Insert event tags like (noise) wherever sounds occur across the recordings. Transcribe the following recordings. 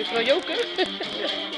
ekkert frá jógum (laughs)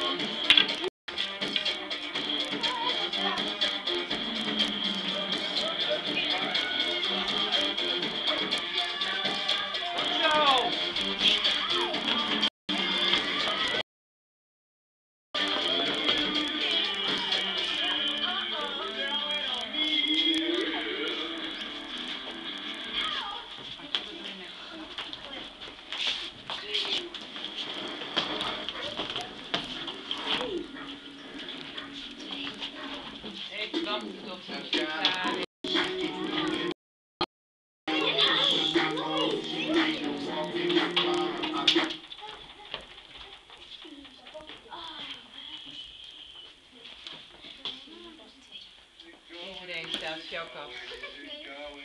na, w działkach.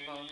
Wąż.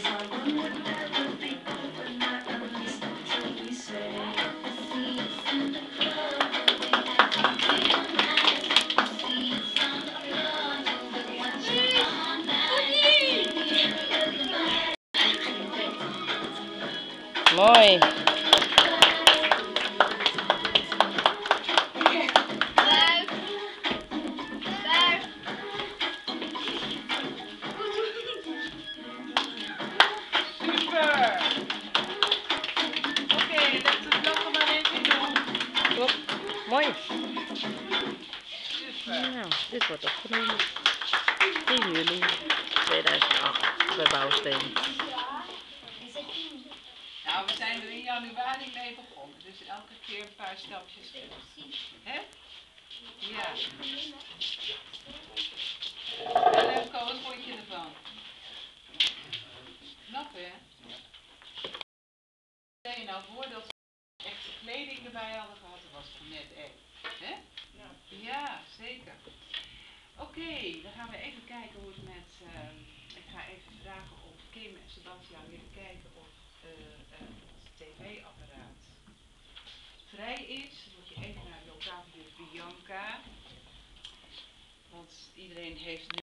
Mooi. Super. Nou, dit wordt opgenomen. 10 juli 2008 bij Bouwsteen. Nou, we zijn er in januari mee begonnen, dus elke keer een paar stapjes terug. Hè? Ja. En Remco, wat vond je ervan? Knap, hè? Stel je nou voor dat ze echte kleding erbij hadden gehad, dat was toch net echt. Hè? Ja, zeker. Oké, dan gaan we even kijken hoe het met... ehm, ik ga even vragen of Kim en Sebastian willen kijken of het tv-apparaat vrij is. Dan moet je even naar lokaal Bianca. Want iedereen heeft